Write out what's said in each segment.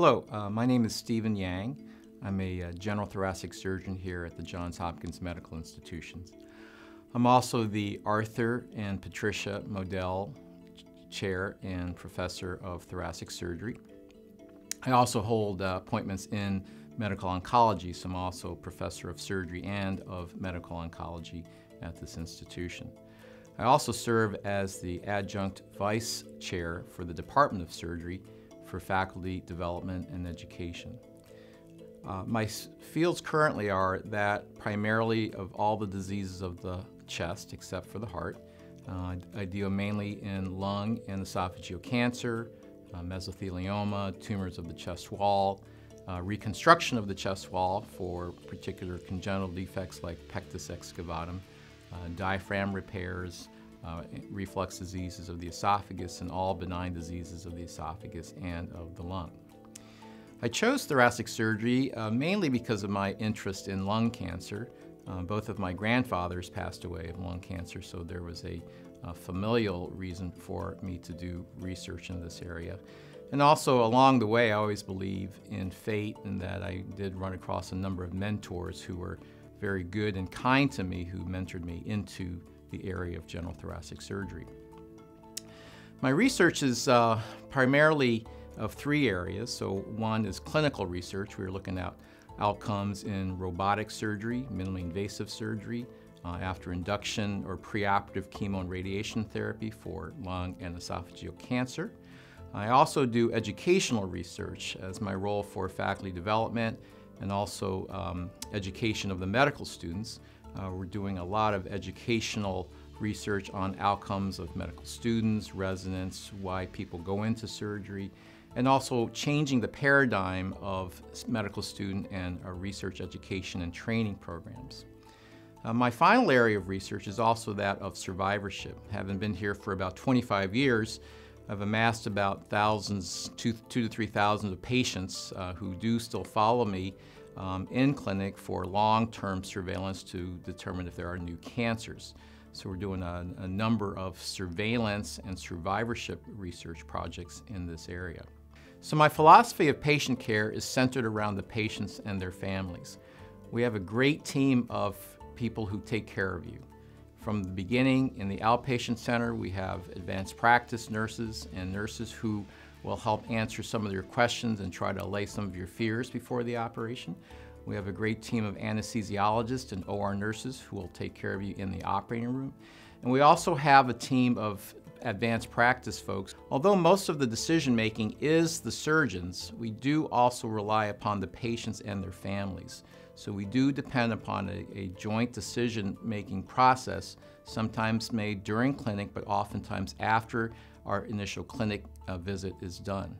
Hello, uh, my name is Stephen Yang. I'm a uh, general thoracic surgeon here at the Johns Hopkins Medical Institutions. I'm also the Arthur and Patricia Modell Chair and Professor of Thoracic Surgery. I also hold uh, appointments in medical oncology, so I'm also Professor of Surgery and of Medical Oncology at this institution. I also serve as the Adjunct Vice Chair for the Department of Surgery for Faculty Development and Education. Uh, my fields currently are that primarily of all the diseases of the chest except for the heart. Uh, I deal mainly in lung and esophageal cancer, uh, mesothelioma, tumors of the chest wall, uh, reconstruction of the chest wall for particular congenital defects like pectus excavatum, uh, diaphragm repairs, uh, reflux diseases of the esophagus, and all benign diseases of the esophagus and of the lung. I chose thoracic surgery uh, mainly because of my interest in lung cancer. Uh, both of my grandfathers passed away of lung cancer, so there was a, a, familial reason for me to do research in this area. And also along the way, I always believe in fate and that I did run across a number of mentors who were very good and kind to me who mentored me into the area of general thoracic surgery. My research is uh, primarily of three areas. So one is clinical research. We are looking at outcomes in robotic surgery, minimally invasive surgery, uh, after induction or preoperative chemo and radiation therapy for lung and esophageal cancer. I also do educational research as my role for faculty development and also um, education of the medical students. Uh, we're doing a lot of educational research on outcomes of medical students, residents, why people go into surgery, and also changing the paradigm of medical student and uh, research education and training programs. Uh, my final area of research is also that of survivorship. Having been here for about 25 years, I've amassed about thousands, two, two to 3,000 of patients uh, who do still follow me um, in clinic for long-term surveillance to determine if there are new cancers. So we're doing a, a number of surveillance and survivorship research projects in this area. So my philosophy of patient care is centered around the patients and their families. We have a great team of people who take care of you. From the beginning, in the outpatient center, we have advanced practice nurses and nurses who will help answer some of your questions and try to allay some of your fears before the operation. We have a great team of anesthesiologists and OR nurses who will take care of you in the operating room. And we also have a team of advanced practice folks. Although most of the decision making is the surgeons, we do also rely upon the patients and their families. So we do depend upon a, a joint decision making process, sometimes made during clinic, but oftentimes after our initial clinic uh, visit is done.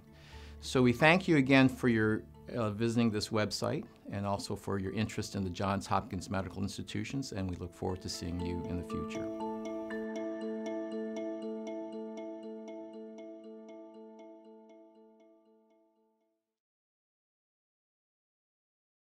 So we thank you again for your uh, visiting this website and also for your interest in the Johns Hopkins Medical Institutions, and we look forward to seeing you in the future.